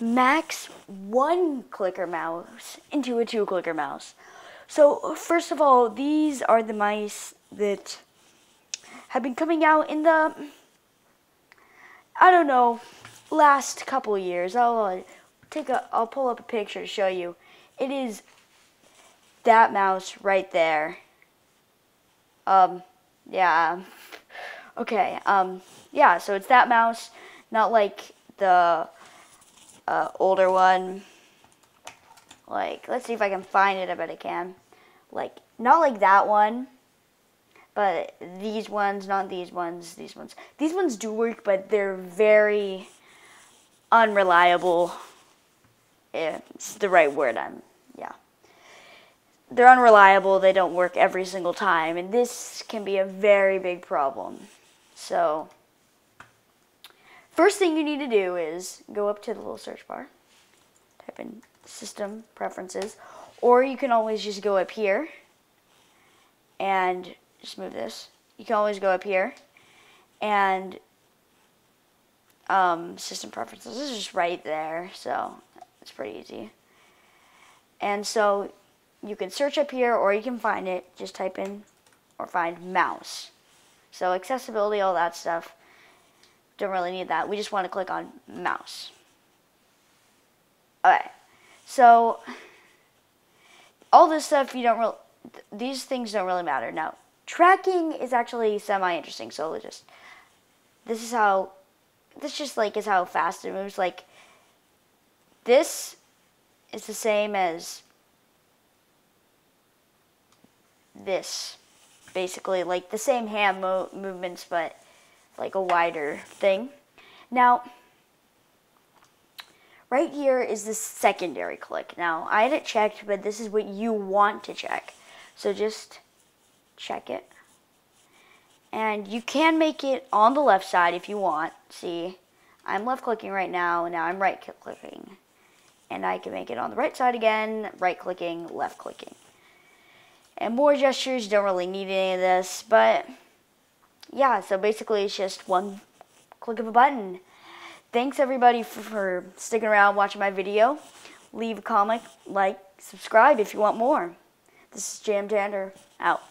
Mac's one clicker mouse into a two clicker mouse. So first of all, these are the mice that have been coming out in the I don't know last couple years. I'll uh, take a I'll pull up a picture to show you. It is that mouse right there. Um yeah. Okay. Um yeah, so it's that mouse, not like the uh, older one. Like, let's see if I can find it. I bet I can. Like, not like that one, but these ones, not these ones, these ones. These ones do work, but they're very unreliable. It's the right word. I'm, yeah. They're unreliable. They don't work every single time, and this can be a very big problem. So, First thing you need to do is go up to the little search bar, type in system preferences, or you can always just go up here and just move this. You can always go up here and um, system preferences is just right there, so it's pretty easy. And so you can search up here or you can find it, just type in or find mouse. So accessibility, all that stuff. Don't really need that. We just want to click on mouse. Alright, So all this stuff you don't really these things don't really matter. Now, tracking is actually semi interesting. So we just this is how this just like is how fast it moves. Like this is the same as this, basically like the same hand mo movements, but like a wider thing. Now, right here is the secondary click. Now, I had it checked, but this is what you want to check. So just check it. And you can make it on the left side if you want. See, I'm left clicking right now, and now I'm right clicking. And I can make it on the right side again, right clicking, left clicking. And more gestures, don't really need any of this, but yeah, so basically it's just one click of a button. Thanks everybody for, for sticking around watching my video. Leave a comment, like, subscribe if you want more. This is Jamtander, out.